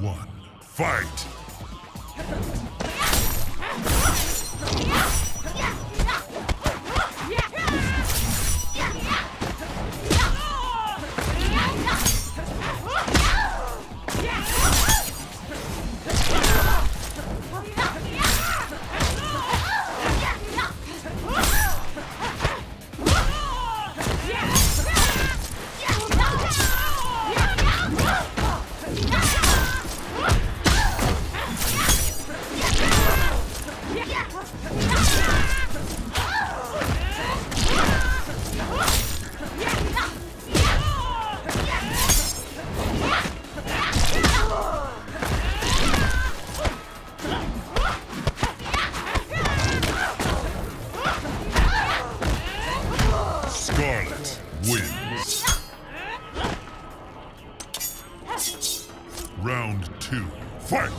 one. Fight! Skarlet wins. Round two. Fight!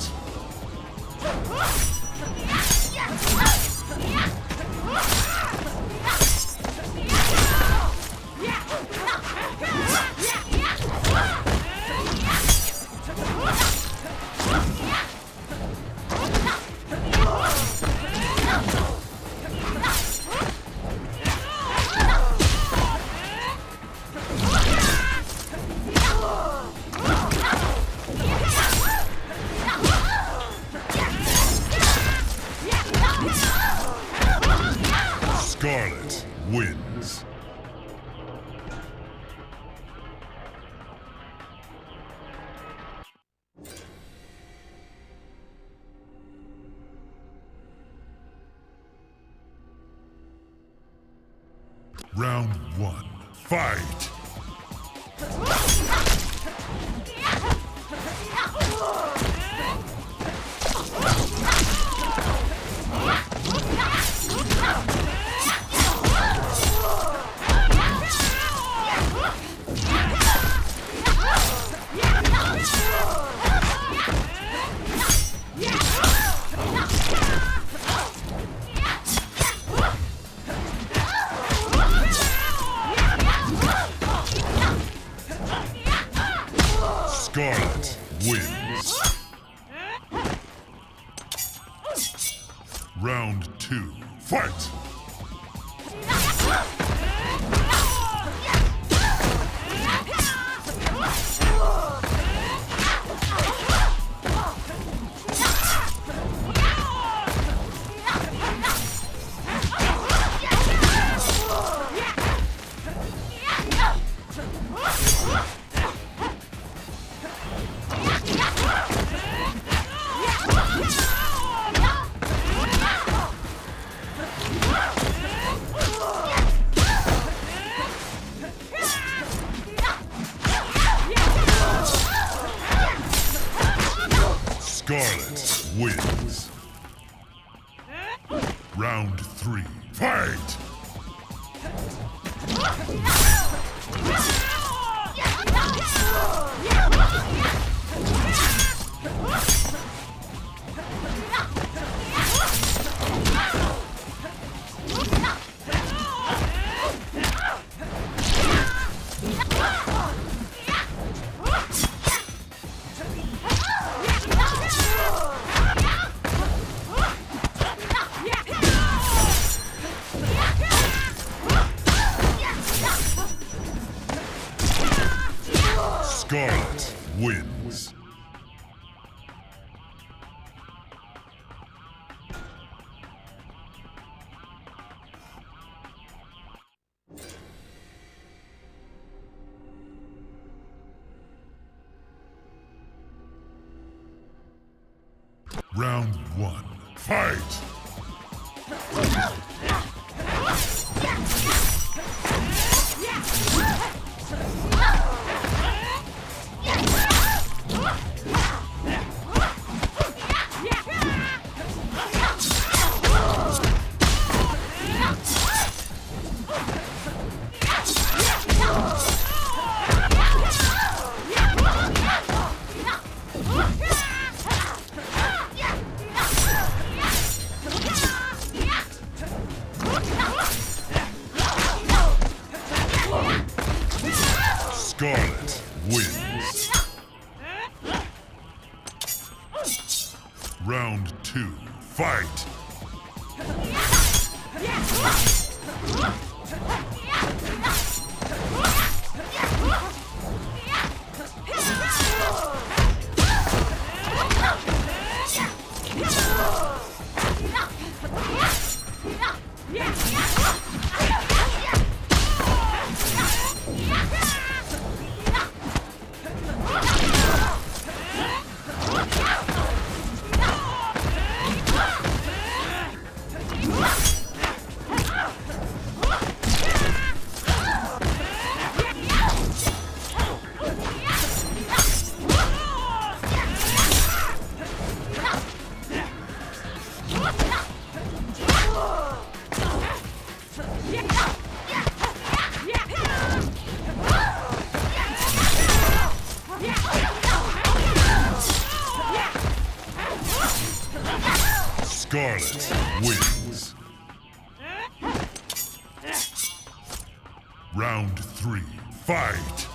Skarlet wins. Round one. Fight! Skarlet wins. Round two. Fight! Round three. Fight! Skarlet wins. Round one. Fight! Skarlet wins. Round two, fight! Skarlet wins. Round three, fight!